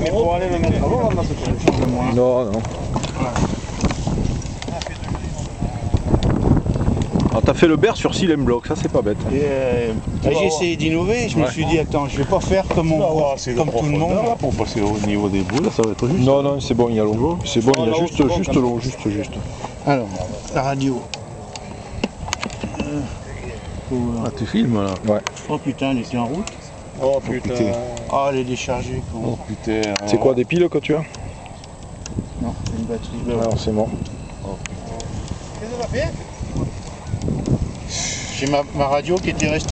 mais pour aller le mettre on. Non, non. Ah, t'as fait le beurre sur Silem Block, ça c'est pas bête. Euh, j'ai voir. essayé d'innover, je me suis dit, attends, je vais pas faire comme, on, On va voir assez de comme tout le monde. là, pour passer au niveau des boules, ça va être juste. Non, non, c'est bon, il y a l'eau. C'est bon, il y a juste, bon, juste l'eau, juste, juste. Alors, la radio. Euh, euh, Ah, tu filmes là Ouais. oh putain, elle était en route. Oh putain. Ah, elle est déchargée. Oh putain. C'est quoi, des piles que tu as Non, c'est une batterie. Alors c'est bon. J'ai ma, ma radio qui était restée.